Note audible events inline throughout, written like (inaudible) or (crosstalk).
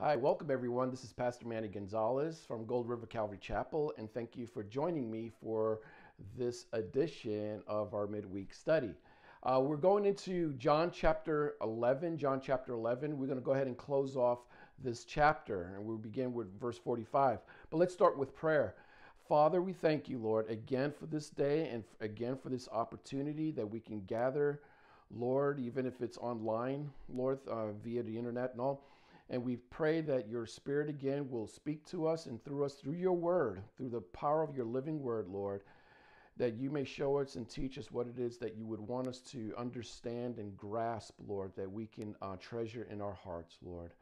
Hi, welcome everyone. This is Pastor Manny Gonzalez from Gold River Calvary Chapel, and thank you for joining me for this edition of our midweek study. Uh, we're going into John chapter 11. John chapter 11. We're going to go ahead and close off this chapter, and we'll begin with verse 45. But let's start with prayer. Father, we thank you, Lord, again for this day and again for this opportunity that we can gather, Lord, even if it's online, Lord, uh, via the internet and all. And we pray that your Spirit again will speak to us and through us, through your word, through the power of your living word, Lord, that you may show us and teach us what it is that you would want us to understand and grasp, Lord, that we can uh, treasure in our hearts, Lord.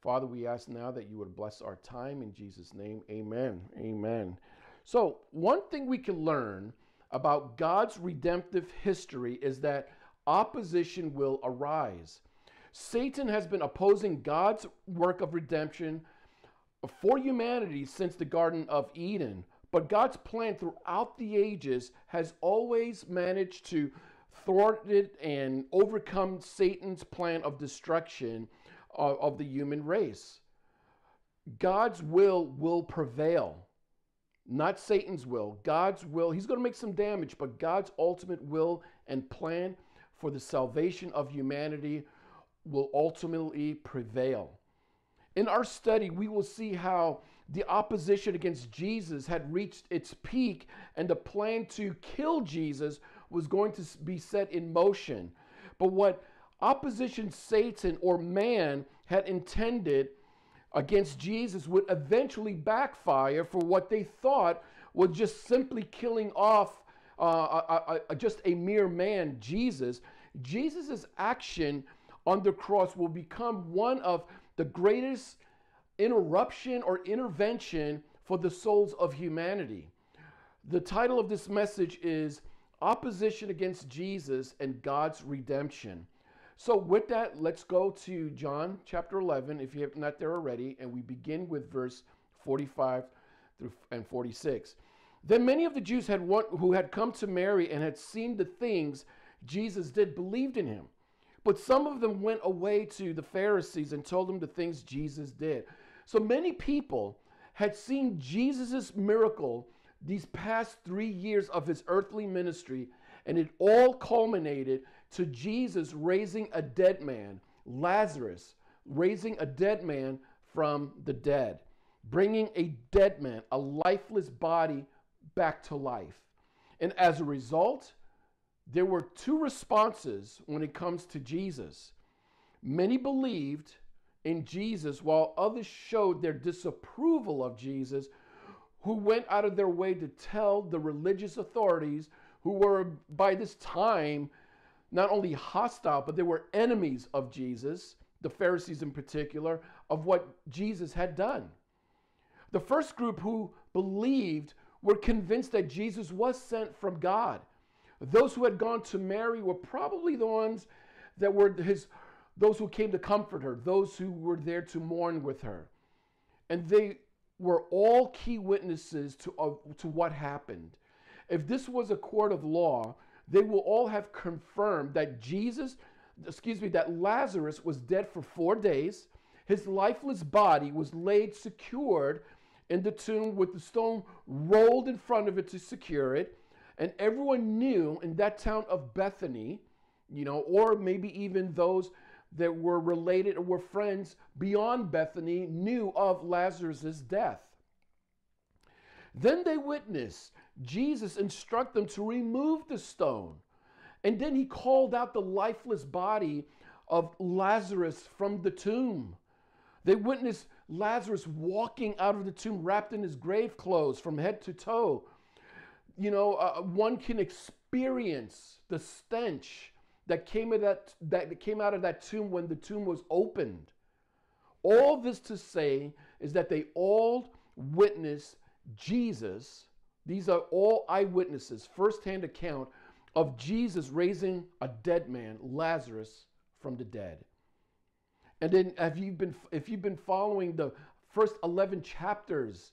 Father, we ask now that you would bless our time in Jesus' name. Amen. Amen. So, one thing we can learn about God's redemptive history is that opposition will arise. Satan has been opposing God's work of redemption for humanity since the Garden of Eden. But God's plan throughout the ages has always managed to thwart it and overcome Satan's plan of destruction of, of the human race. God's will will prevail, not Satan's will. God's will, he's going to make some damage, but God's ultimate will and plan for the salvation of humanity will ultimately prevail. In our study, we will see how the opposition against Jesus had reached its peak and the plan to kill Jesus was going to be set in motion. But what opposition Satan or man had intended against Jesus would eventually backfire for what they thought was just simply killing off uh, a, a, just a mere man, Jesus. Jesus' action on the cross will become one of the greatest interruption or intervention for the souls of humanity. The title of this message is Opposition Against Jesus and God's Redemption. So, with that, let's go to John chapter 11, if you have not there already, and we begin with verse 45 through and 46. Then many of the Jews had one, who had come to Mary and had seen the things Jesus did believed in him. But some of them went away to the Pharisees and told them the things Jesus did. So many people had seen Jesus' miracle these past three years of his earthly ministry, and it all culminated to Jesus raising a dead man, Lazarus, raising a dead man from the dead, bringing a dead man, a lifeless body, back to life. And as a result, there were two responses when it comes to Jesus. Many believed in Jesus while others showed their disapproval of Jesus, who went out of their way to tell the religious authorities, who were by this time not only hostile, but they were enemies of Jesus, the Pharisees in particular, of what Jesus had done. The first group who believed were convinced that Jesus was sent from God those who had gone to Mary were probably the ones that were his, those who came to comfort her, those who were there to mourn with her. And they were all key witnesses to, uh, to what happened. If this was a court of law, they will all have confirmed that Jesus, excuse me, that Lazarus was dead for four days. His lifeless body was laid secured in the tomb with the stone rolled in front of it to secure it. And everyone knew in that town of Bethany, you know, or maybe even those that were related or were friends beyond Bethany knew of Lazarus' death. Then they witnessed Jesus instruct them to remove the stone. And then he called out the lifeless body of Lazarus from the tomb. They witnessed Lazarus walking out of the tomb wrapped in his grave clothes from head to toe you know, uh, one can experience the stench that came, that, that came out of that tomb when the tomb was opened. All this to say is that they all witnessed Jesus. These are all eyewitnesses, firsthand account of Jesus raising a dead man, Lazarus, from the dead. And then have you been if you've been following the first 11 chapters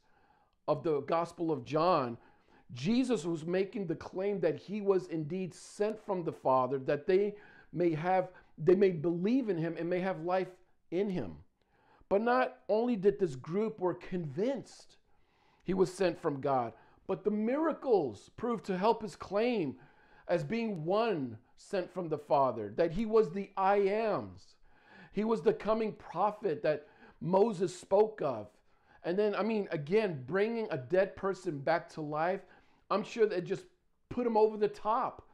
of the Gospel of John, Jesus was making the claim that he was indeed sent from the Father, that they may have, they may believe in him and may have life in him. But not only did this group were convinced he was sent from God, but the miracles proved to help his claim as being one sent from the Father, that he was the I ams. He was the coming prophet that Moses spoke of. And then, I mean, again, bringing a dead person back to life, I'm sure that just put them over the top.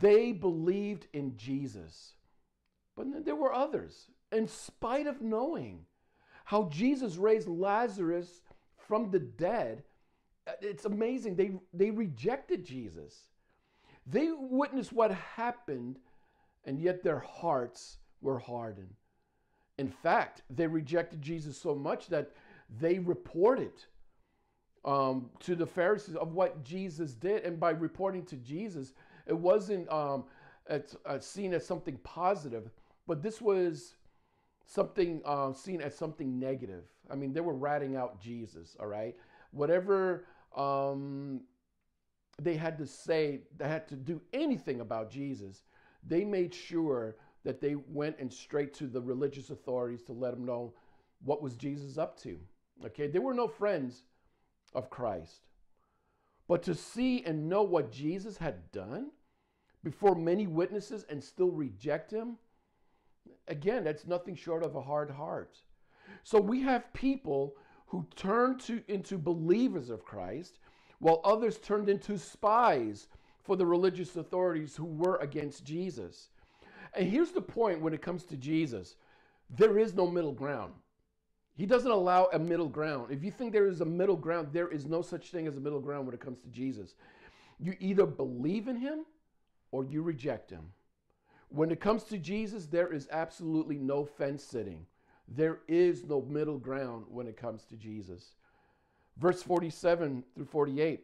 They believed in Jesus. But then there were others, in spite of knowing how Jesus raised Lazarus from the dead. It's amazing. They, they rejected Jesus. They witnessed what happened, and yet their hearts were hardened. In fact, they rejected Jesus so much that they reported um, to the Pharisees of what Jesus did. And by reporting to Jesus, it wasn't um, it's, uh, seen as something positive, but this was something uh, seen as something negative. I mean, they were ratting out Jesus, all right? Whatever um, they had to say, they had to do anything about Jesus, they made sure that they went and straight to the religious authorities to let them know what was Jesus up to. Okay, they were no friends of Christ. But to see and know what Jesus had done before many witnesses and still reject him, again, that's nothing short of a hard heart. So we have people who turned to, into believers of Christ, while others turned into spies for the religious authorities who were against Jesus. And here's the point when it comes to Jesus there is no middle ground. He doesn't allow a middle ground. If you think there is a middle ground, there is no such thing as a middle ground when it comes to Jesus. You either believe in him or you reject him. When it comes to Jesus, there is absolutely no fence sitting. There is no middle ground when it comes to Jesus. Verse 47 through 48.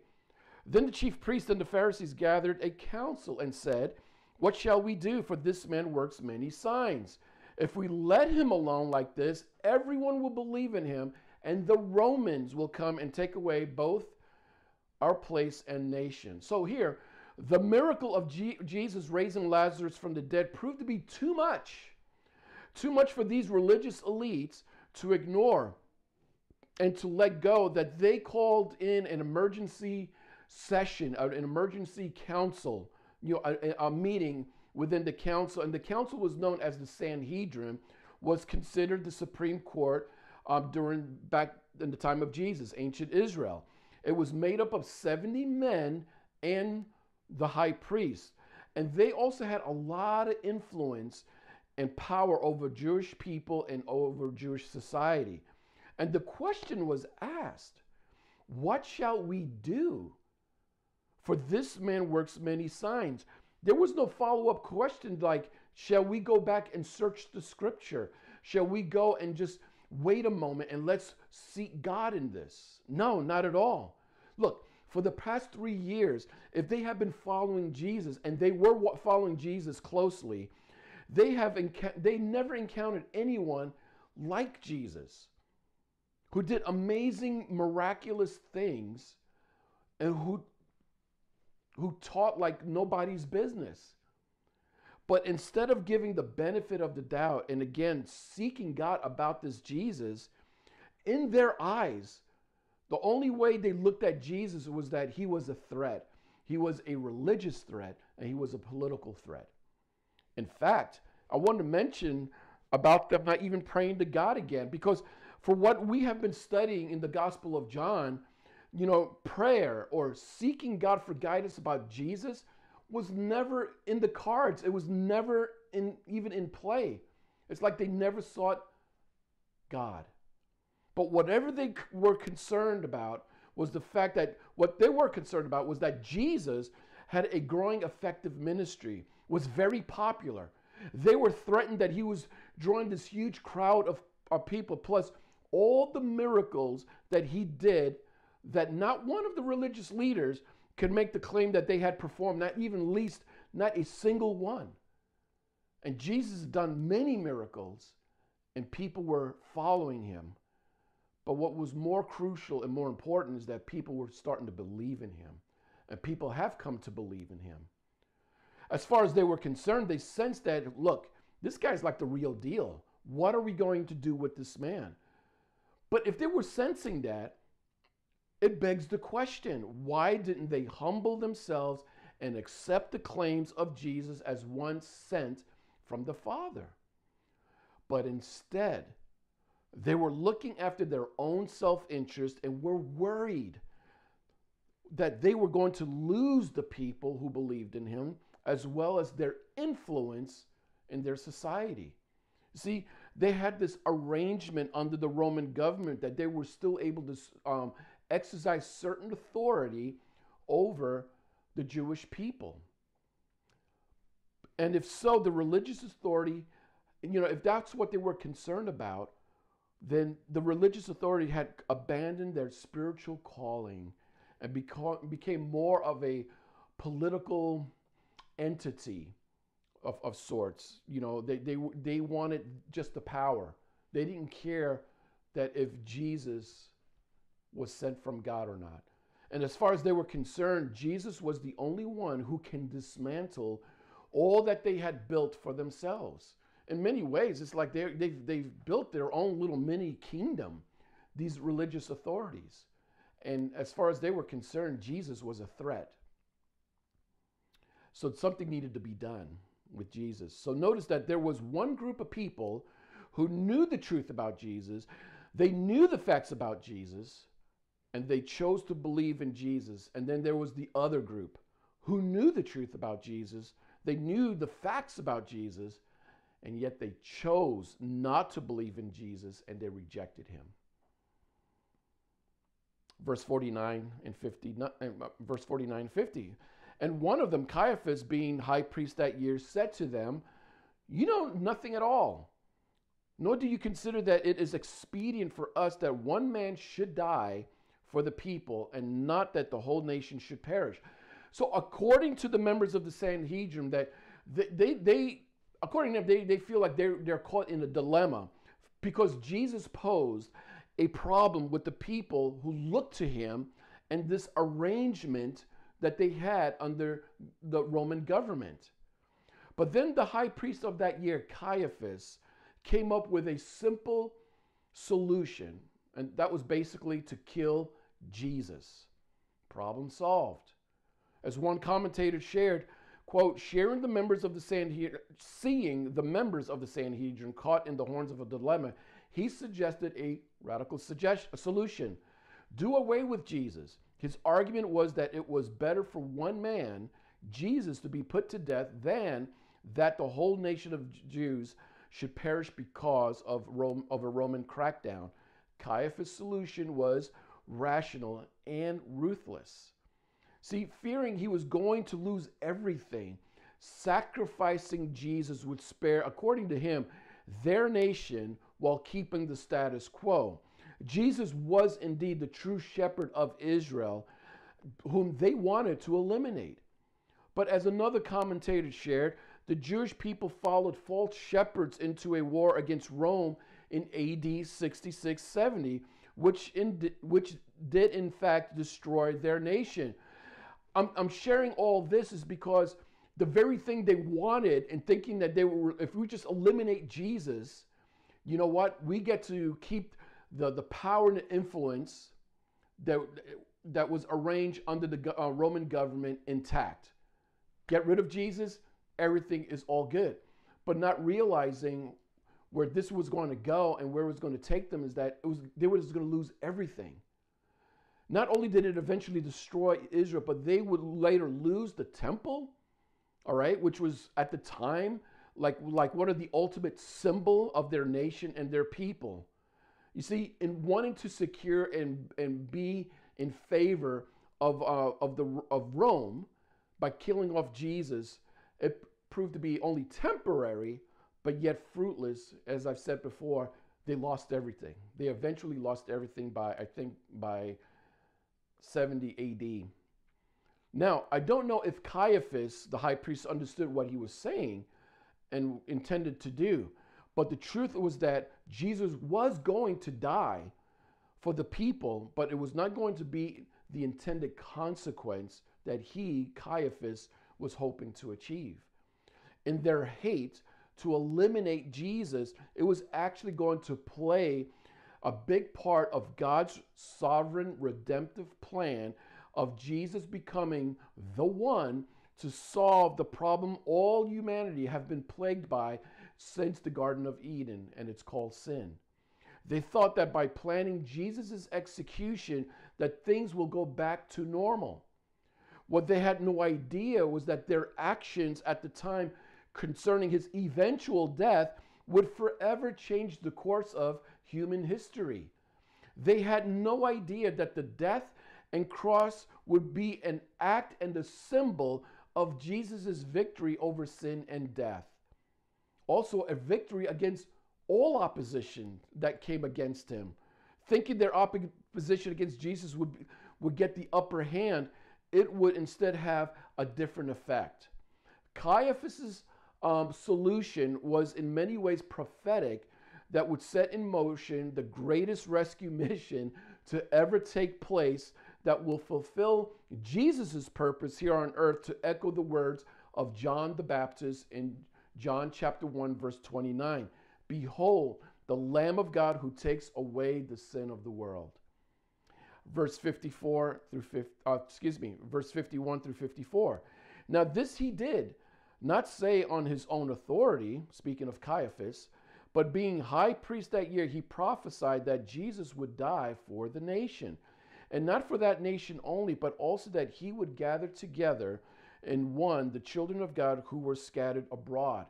Then the chief priests and the Pharisees gathered a council and said, What shall we do? For this man works many signs. If we let him alone like this, everyone will believe in him, and the Romans will come and take away both our place and nation. So here, the miracle of G- Jesus raising Lazarus from the dead proved to be too much, too much for these religious elites to ignore and to let go that they called in an emergency session, an emergency council, you know, a, a meeting within the council, and the council was known as the Sanhedrin, was considered the supreme court um, during back in the time of Jesus, ancient Israel. It was made up of 70 men and the high priest. And they also had a lot of influence and power over Jewish people and over Jewish society. And the question was asked What shall we do? For this man works many signs. There was no follow up question like, shall we go back and search the scripture? Shall we go and just wait a moment and let's seek God in this? No, not at all. Look, for the past three years, if they have been following Jesus and they were following Jesus closely, they have they never encountered anyone like Jesus who did amazing miraculous things and who who taught like nobody's business. But instead of giving the benefit of the doubt and again seeking God about this Jesus, in their eyes, the only way they looked at Jesus was that he was a threat. He was a religious threat and he was a political threat. In fact, I want to mention about them not even praying to God again because for what we have been studying in the Gospel of John, you know, prayer or seeking God for guidance about Jesus was never in the cards. It was never in even in play. It's like they never sought God. But whatever they were concerned about was the fact that what they were concerned about was that Jesus had a growing effective ministry, was very popular. They were threatened that he was drawing this huge crowd of, of people, plus all the miracles that he did that not one of the religious leaders could make the claim that they had performed, not even least, not a single one. And Jesus had done many miracles, and people were following him. But what was more crucial and more important is that people were starting to believe in him. And people have come to believe in him. As far as they were concerned, they sensed that, look, this guy's like the real deal. What are we going to do with this man? But if they were sensing that, it begs the question why didn't they humble themselves and accept the claims of Jesus as one sent from the Father? But instead, they were looking after their own self interest and were worried that they were going to lose the people who believed in him as well as their influence in their society. See, they had this arrangement under the Roman government that they were still able to um, exercise certain authority over the Jewish people. And if so, the religious authority, you know, if that's what they were concerned about, then the religious authority had abandoned their spiritual calling and became more of a political entity of, of sorts. You know, they, they, they wanted just the power. They didn't care that if Jesus was sent from God or not. And as far as they were concerned, Jesus was the only one who can dismantle all that they had built for themselves. In many ways, it's like they've, they've built their own little mini kingdom, these religious authorities. And as far as they were concerned, Jesus was a threat. So something needed to be done with Jesus. So notice that there was one group of people who knew the truth about Jesus, they knew the facts about Jesus, and they chose to believe in Jesus. And then there was the other group who knew the truth about Jesus, they knew the facts about Jesus, and yet they chose not to believe in Jesus and they rejected him. Verse 49 and 50, uh, verse 49 50. And one of them, Caiaphas, being high priest that year, said to them, You know nothing at all, nor do you consider that it is expedient for us that one man should die for the people, and not that the whole nation should perish. So, according to the members of the Sanhedrin, that they, they, they according to them, they, they feel like they're, they're caught in a dilemma because Jesus posed a problem with the people who looked to him and this arrangement that they had under the Roman government. But then the high priest of that year, Caiaphas, came up with a simple solution, and that was basically to kill Jesus. Problem solved. As one commentator shared, quote, sharing the members of the Sanhedrin, seeing the members of the Sanhedrin caught in the horns of a dilemma, he suggested a radical a solution. Do away with Jesus. His argument was that it was better for one man, Jesus, to be put to death than that the whole nation of Jews should perish because of, Rome, of a Roman crackdown. Caiaphas' solution was rational and ruthless. See, fearing he was going to lose everything, sacrificing Jesus would spare, according to him, their nation while keeping the status quo. Jesus was indeed the true shepherd of Israel, whom they wanted to eliminate. But as another commentator shared, the Jewish people followed false shepherds into a war against Rome in AD 66 70, which, in, which did in fact destroy their nation. I'm, I'm sharing all this is because the very thing they wanted and thinking that they were, if we just eliminate Jesus, you know what? We get to keep the, the power and the influence that, that was arranged under the uh, Roman government intact. Get rid of Jesus, everything is all good. But not realizing where this was going to go and where it was going to take them is that it was they were just going to lose everything. Not only did it eventually destroy Israel, but they would later lose the temple, all right, which was at the time like like one of the ultimate symbol of their nation and their people. You see, in wanting to secure and, and be in favor of, uh, of, the, of Rome by killing off Jesus, it proved to be only temporary, but yet fruitless. As I've said before, they lost everything. They eventually lost everything by, I think, by 70 AD. Now, I don't know if Caiaphas, the high priest, understood what he was saying and intended to do. But the truth was that Jesus was going to die for the people, but it was not going to be the intended consequence that he, Caiaphas, was hoping to achieve. In their hate, to eliminate Jesus, it was actually going to play a big part of God's sovereign redemptive plan of Jesus becoming the one to solve the problem all humanity have been plagued by since the Garden of Eden, and it's called sin. They thought that by planning Jesus' execution, that things will go back to normal. What they had no idea was that their actions at the time concerning his eventual death would forever change the course of human history. They had no idea that the death and cross would be an act and a symbol of Jesus' victory over sin and death. Also, a victory against all opposition that came against him. Thinking their opposition against Jesus would, would get the upper hand, it would instead have a different effect. Caiaphas's um, solution was in many ways prophetic that would set in motion the greatest rescue (laughs) mission to ever take place that will fulfill Jesus' purpose here on earth to echo the words of John the Baptist in John chapter 1 verse 29. Behold, the Lamb of God who takes away the sin of the world. Verse 54 through 50, uh, excuse me, verse 51 through 54. Now this he did, not say on his own authority, speaking of Caiaphas, but being high priest that year, he prophesied that Jesus would die for the nation and not for that nation only, but also that he would gather together in one the children of God who were scattered abroad.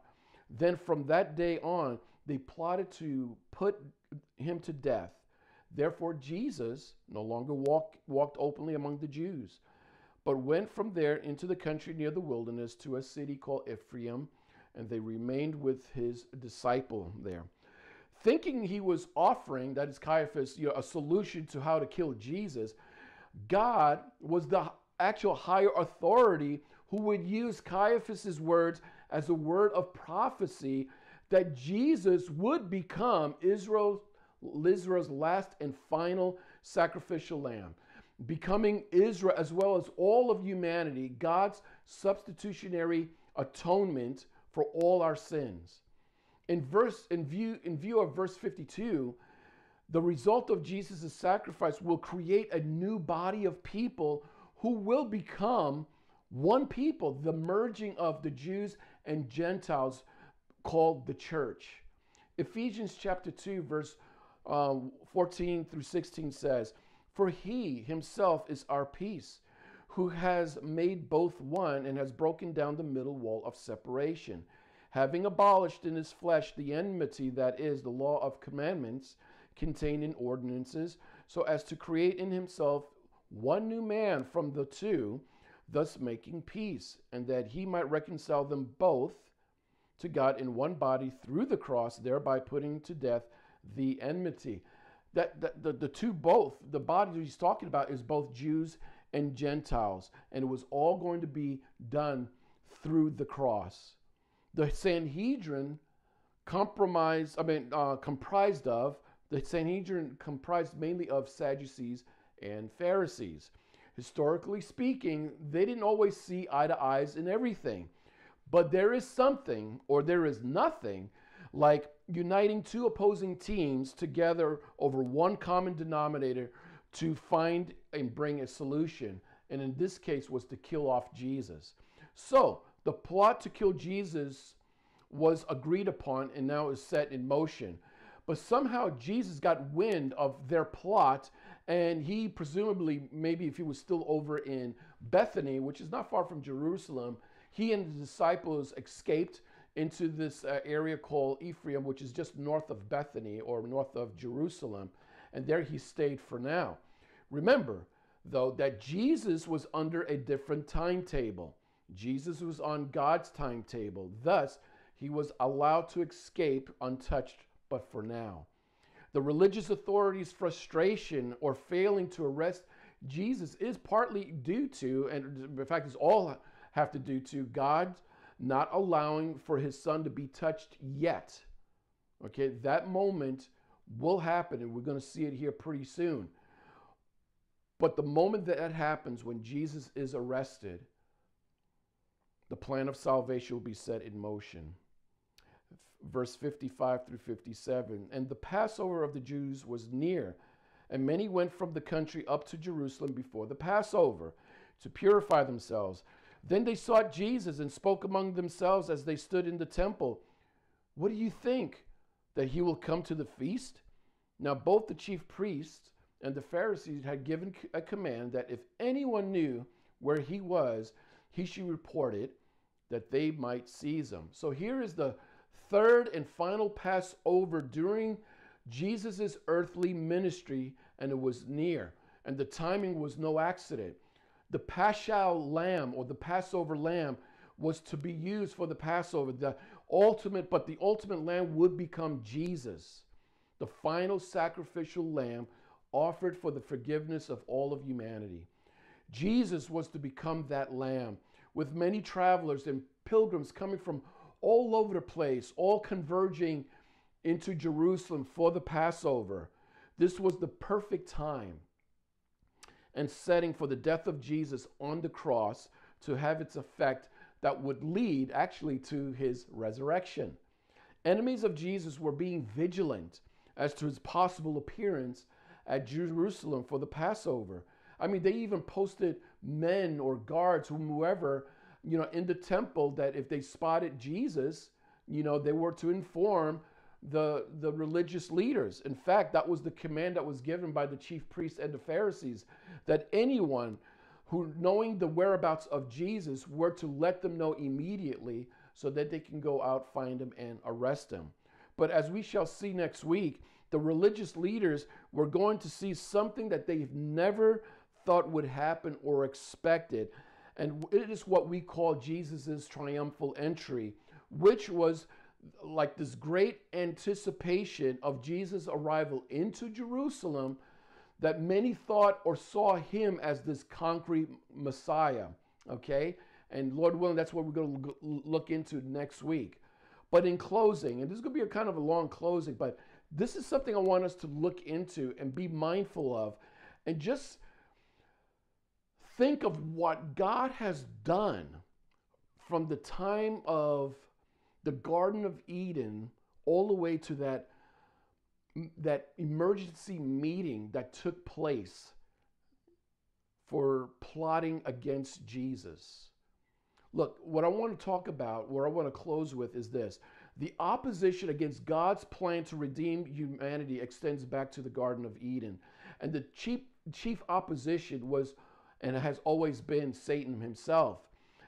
Then from that day on, they plotted to put him to death. Therefore, Jesus no longer walk, walked openly among the Jews, but went from there into the country near the wilderness to a city called Ephraim, and they remained with his disciple there. Thinking he was offering, that is Caiaphas, you know, a solution to how to kill Jesus, God was the actual higher authority who would use Caiaphas's words as a word of prophecy that Jesus would become Israel's, Israel's last and final sacrificial lamb, becoming Israel as well as all of humanity, God's substitutionary atonement for all our sins. In verse in view in view of verse 52 the result of jesus' sacrifice will create a new body of people who will become one people the merging of the jews and gentiles called the church. Ephesians chapter 2 verse um, 14 through 16 says for he himself is our peace who has made both one and has broken down the middle wall of separation having abolished in his flesh the enmity that is the law of commandments contained in ordinances, so as to create in himself one new man from the two, thus making peace, and that he might reconcile them both to God in one body through the cross, thereby putting to death the enmity. That, that the, the two both, the body he's talking about is both Jews and Gentiles, and it was all going to be done through the cross the Sanhedrin compromised, I mean, uh, comprised of, the Sanhedrin comprised mainly of Sadducees and Pharisees. Historically speaking, they didn't always see eye to eyes in everything. But there is something, or there is nothing, like uniting two opposing teams together over one common denominator to find and bring a solution. And in this case, was to kill off Jesus. So, the plot to kill Jesus was agreed upon and now is set in motion. But somehow Jesus got wind of their plot, and he presumably, maybe if he was still over in Bethany, which is not far from Jerusalem, he and the disciples escaped into this uh, area called Ephraim, which is just north of Bethany or north of Jerusalem. And there he stayed for now. Remember, though, that Jesus was under a different timetable. Jesus was on God's timetable. Thus, he was allowed to escape untouched, but for now. The religious authorities' frustration or failing to arrest Jesus is partly due to, and in fact, it's all have to do to God not allowing for his son to be touched yet. Okay, that moment will happen, and we're going to see it here pretty soon. But the moment that, that happens, when Jesus is arrested, the plan of salvation will be set in motion. verse 55 through 57. And the Passover of the Jews was near, and many went from the country up to Jerusalem before the Passover to purify themselves. Then they sought Jesus and spoke among themselves as they stood in the temple. What do you think? That he will come to the feast? Now, both the chief priests and the Pharisees had given a command that if anyone knew where he was, he should report it that they might seize him. So here is the third and final Passover during Jesus' earthly ministry, and it was near. And the timing was no accident. The Paschal lamb or the Passover lamb was to be used for the Passover. The ultimate, but the ultimate lamb would become Jesus, the final sacrificial lamb offered for the forgiveness of all of humanity. Jesus was to become that lamb with many travelers and pilgrims coming from all over the place, all converging into Jerusalem for the Passover. This was the perfect time and setting for the death of Jesus on the cross to have its effect that would lead actually to his resurrection. Enemies of Jesus were being vigilant as to his possible appearance at Jerusalem for the Passover. I mean, they even posted men or guards, whoever, you know, in the temple that if they spotted Jesus, you know, they were to inform the, the religious leaders. In fact, that was the command that was given by the chief priests and the Pharisees that anyone who, knowing the whereabouts of Jesus, were to let them know immediately so that they can go out, find him, and arrest him. But as we shall see next week, the religious leaders were going to see something that they've never thought would happen or expected. And it is what we call Jesus' triumphal entry, which was like this great anticipation of Jesus' arrival into Jerusalem that many thought or saw him as this concrete Messiah. Okay? And Lord willing, that's what we're going to look into next week. But in closing, and this is going to be a kind of a long closing, but this is something I want us to look into and be mindful of and just think of what God has done from the time of the Garden of Eden all the way to that that emergency meeting that took place for plotting against Jesus. Look, what I want to talk about, where I want to close with is this. The opposition against God's plan to redeem humanity extends back to the Garden of Eden. And the chief, chief opposition was, and has always been, Satan himself.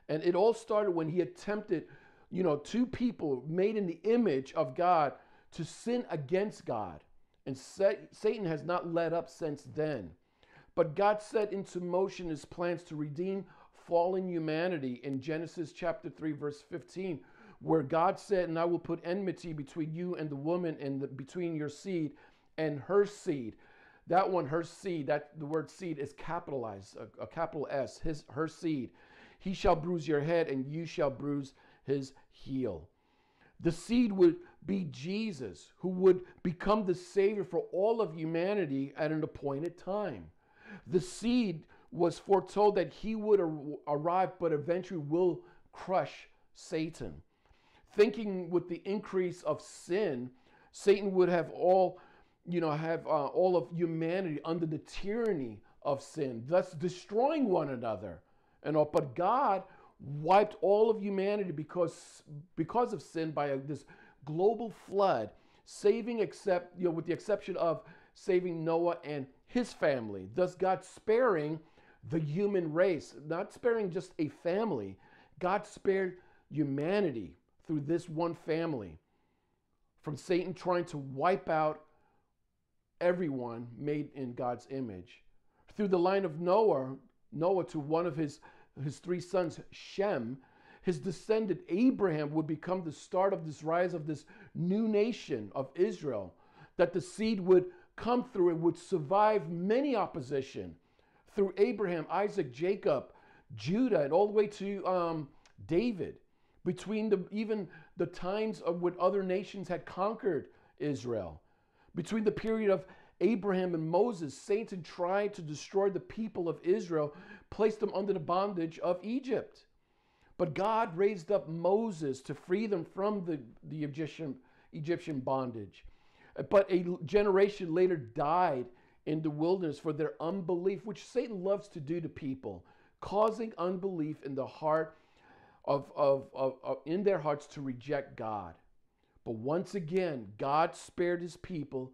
And it all started when he attempted, you know, two people made in the image of God to sin against God. And Satan has not let up since then. But God set into motion his plans to redeem fallen humanity in Genesis chapter 3, verse 15, where God said, And I will put enmity between you and the woman, and the, between your seed and her seed. That one, her seed, that the word seed is capitalized, a, a capital S, his her seed. He shall bruise your head, and you shall bruise his heel. The seed would be Jesus, who would become the Savior for all of humanity at an appointed time. The seed was foretold that he would ar- arrive, but eventually will crush Satan. Thinking with the increase of sin, Satan would have all, you know, have uh, all of humanity under the tyranny of sin, thus destroying one another. And all. But God wiped all of humanity because because of sin by a, this global flood, saving except you know with the exception of saving Noah and his family. Thus God sparing the human race, not sparing just a family. God spared humanity through this one family from Satan trying to wipe out everyone made in God's image. Through the line of Noah, Noah to one of his his three sons, Shem, his descendant Abraham would become the start of this rise of this new nation of Israel, that the seed would come through and would survive many opposition through Abraham, Isaac, Jacob, Judah, and all the way to um, David. Between the, even the times of when other nations had conquered Israel, between the period of Abraham and Moses, Satan tried to destroy the people of Israel, placed them under the bondage of Egypt. But God raised up Moses to free them from the, the Egyptian, Egyptian bondage. But a generation later died in the wilderness for their unbelief, which Satan loves to do to people, causing unbelief in the heart of, of, of, of in their hearts to reject God. But once again, God spared his people,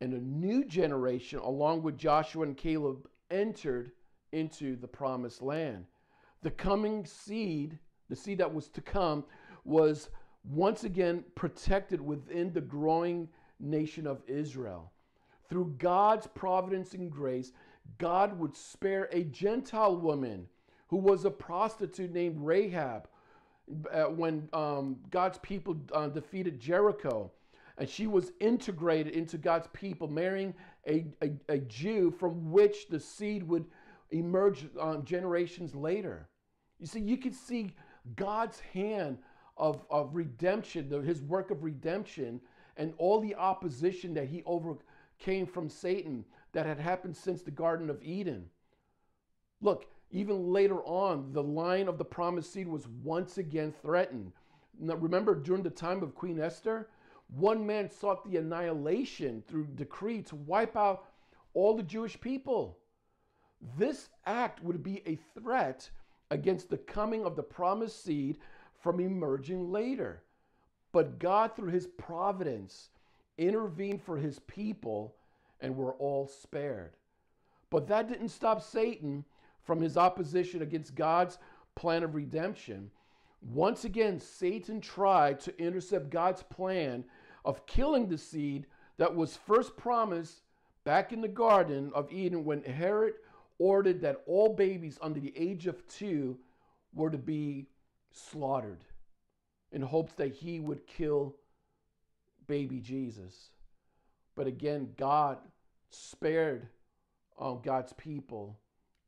and a new generation, along with Joshua and Caleb, entered into the promised land. The coming seed, the seed that was to come, was once again protected within the growing nation of Israel. Through God's providence and grace, God would spare a Gentile woman who was a prostitute named Rahab uh, when um, God's people uh, defeated Jericho. And she was integrated into God's people, marrying a, a, a Jew from which the seed would emerge um, generations later. You see, you can see God's hand of, of redemption, his work of redemption, and all the opposition that he overcame from Satan that had happened since the Garden of Eden. Look, even later on, the line of the promised seed was once again threatened. Now, remember, during the time of Queen Esther, one man sought the annihilation through decree to wipe out all the Jewish people. This act would be a threat against the coming of the promised seed from emerging later. But God, through his providence, intervened for his people and were all spared. But that didn't stop Satan from his opposition against God's plan of redemption. Once again, Satan tried to intercept God's plan of killing the seed that was first promised back in the Garden of Eden when Herod ordered that all babies under the age of two were to be slaughtered in hopes that he would kill baby Jesus. But again, God spared uh, God's people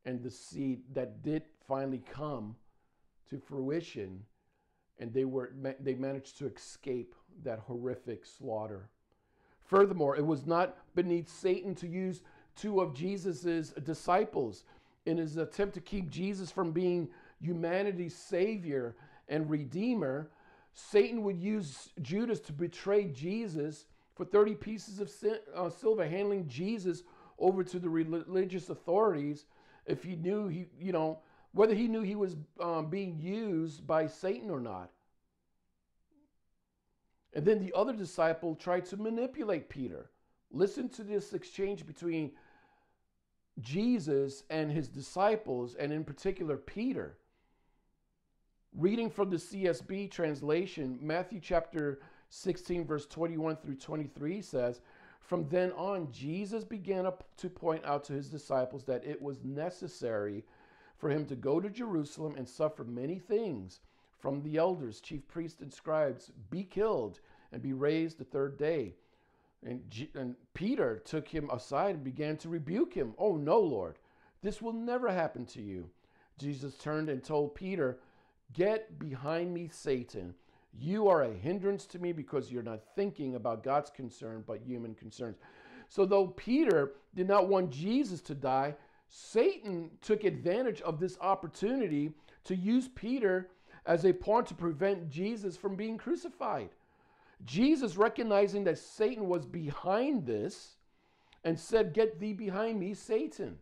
and the seed that did finally come to fruition and they were they managed to escape that horrific slaughter furthermore it was not beneath satan to use two of Jesus's disciples in his attempt to keep Jesus from being humanity's savior and redeemer, Satan would use Judas to betray Jesus for 30 pieces of uh, silver, handing Jesus over to the religious authorities if he knew he, you know, whether he knew he was um, being used by Satan or not. And then the other disciple tried to manipulate Peter. Listen to this exchange between Jesus and his disciples, and in particular Peter. Reading from the CSB translation, Matthew chapter 16, verse 21 through 23 says, From then on, Jesus began to point out to his disciples that it was necessary for him to go to Jerusalem and suffer many things from the elders, chief priests, and scribes, be killed, and be raised the third day. And, G- and Peter took him aside and began to rebuke him. Oh, no, Lord, this will never happen to you. Jesus turned and told Peter, Get behind me, Satan. You are a hindrance to me because you're not thinking about God's concern, but human concerns. So, though Peter did not want Jesus to die, Satan took advantage of this opportunity to use Peter as a pawn to prevent Jesus from being crucified. Jesus, recognizing that Satan was behind this, and said, Get thee behind me, Satan.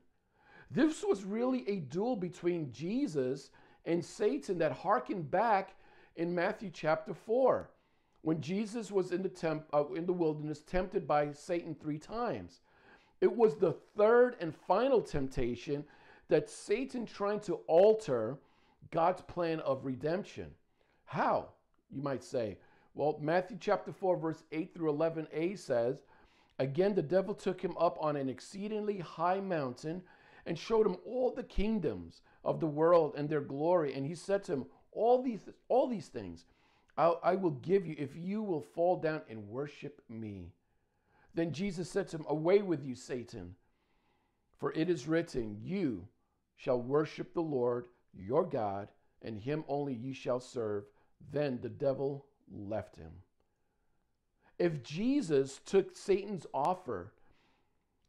This was really a duel between Jesus and Satan that harkened back in Matthew chapter 4 when Jesus was in the, temp- uh, in the wilderness tempted by Satan three times. It was the third and final temptation that Satan trying to alter God's plan of redemption. How, you might say? Well, Matthew chapter 4, verse 8 through 11a says, Again, the devil took him up on an exceedingly high mountain and showed him all the kingdoms of the world and their glory. And he said to him, All these, all these things I, I will give you if you will fall down and worship me. Then Jesus said to him, Away with you, Satan, for it is written, You shall worship the Lord your God, and him only ye shall serve. Then the devil left him. If Jesus took Satan's offer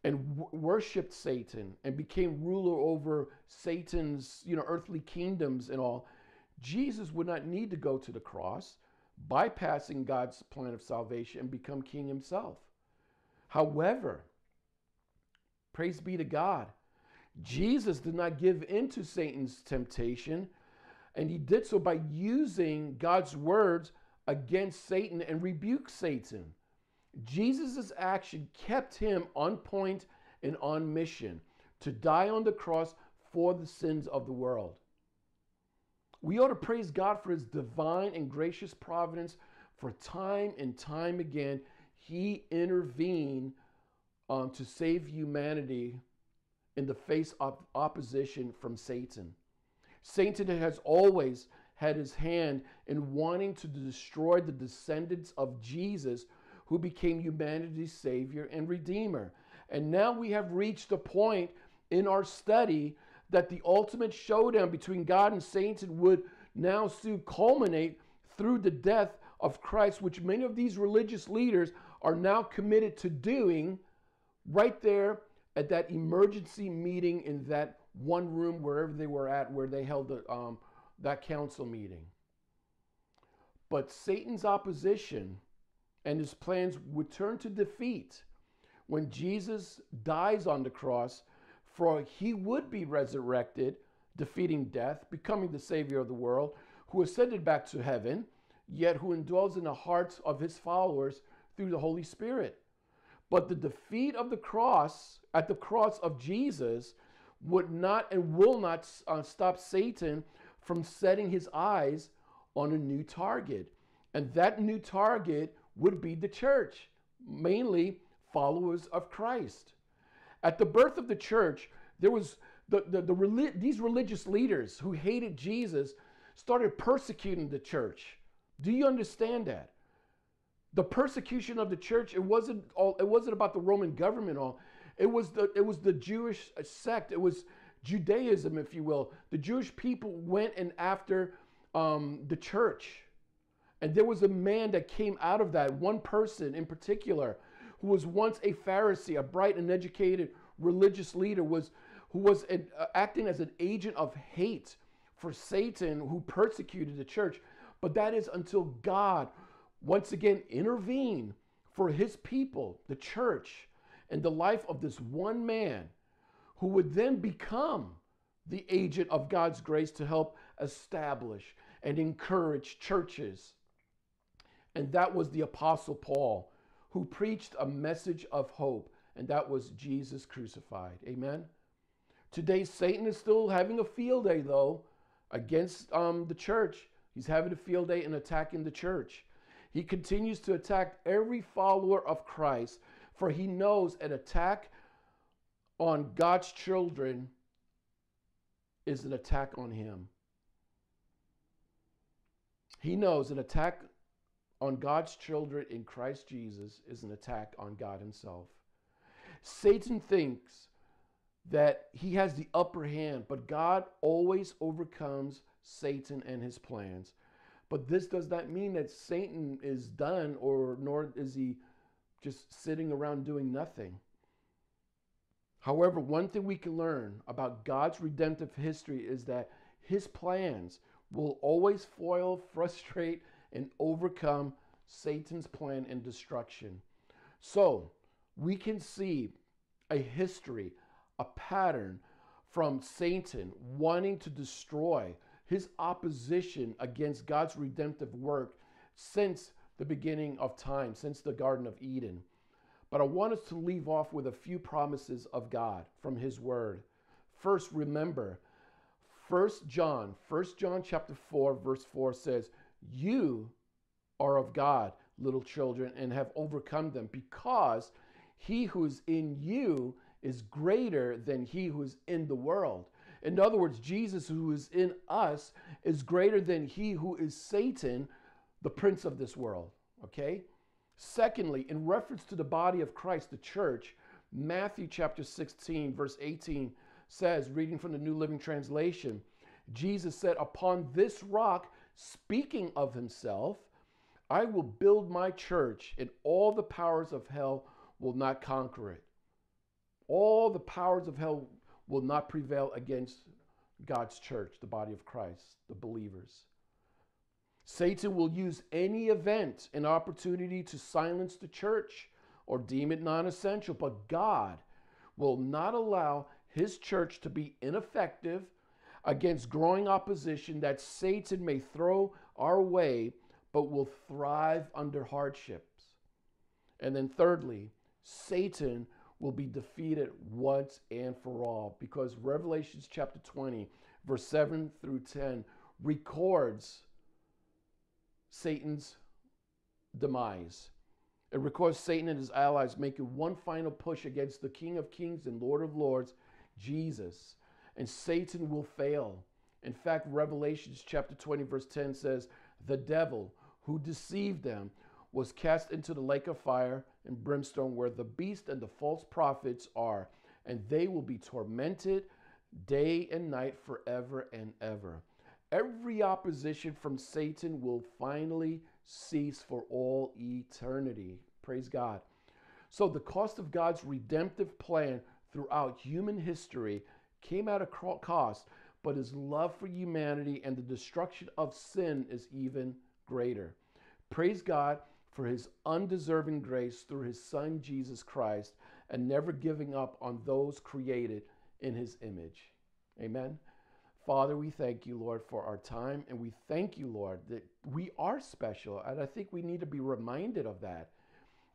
and w- worshiped Satan and became ruler over Satan's, you know, earthly kingdoms and all, Jesus would not need to go to the cross, bypassing God's plan of salvation and become king himself. However, praise be to God, Jesus did not give in to Satan's temptation, and he did so by using God's words against Satan and rebuke Satan. Jesus' action kept him on point and on mission to die on the cross for the sins of the world. We ought to praise God for his divine and gracious providence for time and time again. He intervened um, to save humanity in the face of opposition from Satan. Satan has always had his hand in wanting to destroy the descendants of Jesus, who became humanity's Savior and Redeemer. And now we have reached a point in our study that the ultimate showdown between God and Satan would now soon culminate through the death of Christ, which many of these religious leaders are now committed to doing right there at that emergency meeting in that one room, wherever they were at, where they held the, um, that council meeting. But Satan's opposition and his plans would turn to defeat when Jesus dies on the cross, for he would be resurrected, defeating death, becoming the Savior of the world, who ascended back to heaven, yet who indwells in the hearts of his followers through the Holy Spirit. But the defeat of the cross, at the cross of Jesus, would not and will not uh, stop Satan from setting his eyes on a new target. And that new target would be the church, mainly followers of Christ. At the birth of the church, there was the, the, the these religious leaders who hated Jesus started persecuting the church. Do you understand that? The persecution of the church, it wasn't all it wasn't about the Roman government all. It was the it was the Jewish sect. It was Judaism, if you will. The Jewish people went and after um, the church. And there was a man that came out of that, one person in particular, who was once a Pharisee, a bright and educated religious leader, was who was an, uh, acting as an agent of hate for Satan, who persecuted the church. But that is until God once again intervene for his people, the church, and the life of this one man who would then become the agent of God's grace to help establish and encourage churches. And that was the Apostle Paul, who preached a message of hope, and that was Jesus crucified. Amen. Today, Satan is still having a field day, though, against um, the church. He's having a field day and attacking the church. He continues to attack every follower of Christ, for he knows an attack on God's children is an attack on him. He knows an attack on God's children in Christ Jesus is an attack on God Himself. Satan thinks that he has the upper hand, but God always overcomes Satan and his plans. But this does not mean that Satan is done or nor is he just sitting around doing nothing. However, one thing we can learn about God's redemptive history is that his plans will always foil, (laughs) frustrate, and overcome Satan's plan and destruction. So, we can see a history, a pattern from Satan wanting to destroy his opposition against God's redemptive work since the beginning of time, since the Garden of Eden. But I want us to leave off with a few promises of God from his word. First, remember, First John, First John chapter 4, verse 4 says, You are of God, little children, and have overcome them, because he who is in you is greater than he who is in the world. In other words, Jesus, who is in us, is greater than he who is Satan, the prince of this world. Okay? Secondly, in reference to the body of Christ, the church, Matthew chapter 16, verse 18 says, reading from the New Living Translation, Jesus said, Upon this rock, speaking of himself, I will build my church, and all the powers of hell will not conquer it. All the powers of hell will not prevail against God's church, the body of Christ, the believers. Satan will use any event and opportunity to silence the church or deem it non essential, but God will not allow his church to be ineffective against growing opposition that Satan may throw our way, but will thrive under hardships. And then, thirdly, Satan will be defeated once and for all because Revelations chapter 20, verse 7 through 10 records Satan's demise. It records Satan and his allies making one final push against the King of Kings and Lord of Lords, Jesus. And Satan will fail. In fact, Revelations chapter 20, verse 10 says, The devil who deceived them was cast into the lake of fire and brimstone where the beast and the false prophets are, and they will be tormented day and night forever and ever. Every opposition from Satan will finally cease for all eternity. Praise God. So, the cost of God's redemptive plan throughout human history came at a cost, but his love for humanity and the destruction of sin is even greater. Praise God for his undeserving grace through his Son Jesus Christ and never giving up on those created in his image. Amen. Father, we thank you, Lord, for our time, and we thank you, Lord, that we are special. And I think we need to be reminded of that.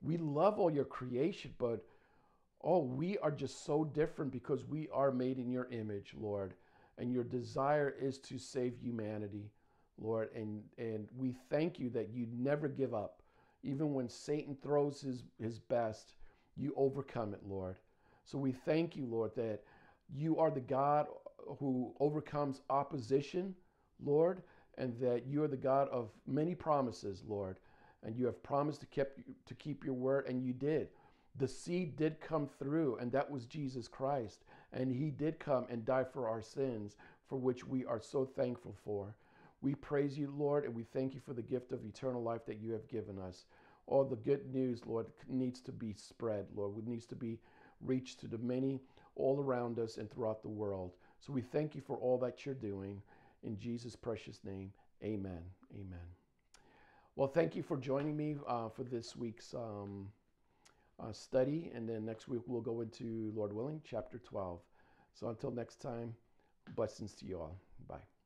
We love all your creation, but oh, we are just so different because we are made in your image, Lord. And your desire is to save humanity, Lord. And, and we thank you that you never give up. Even when Satan throws his, his best, you overcome it, Lord. So we thank you, Lord, that you are the God who overcomes opposition, Lord, and that you are the God of many promises, Lord. And you have promised to keep, to keep your word, and you did. The seed did come through, and that was Jesus Christ. And he did come and die for our sins, for which we are so thankful for. We praise you, Lord, and we thank you for the gift of eternal life that you have given us. All the good news, Lord, needs to be spread, Lord. It needs to be reached to the many all around us and throughout the world. So we thank you for all that you're doing. In Jesus' precious name, amen. Amen. Well, thank you for joining me uh, for this week's um, uh, study. And then next week we'll go into, Lord willing, chapter 12. So until next time, blessings to you all. Bye.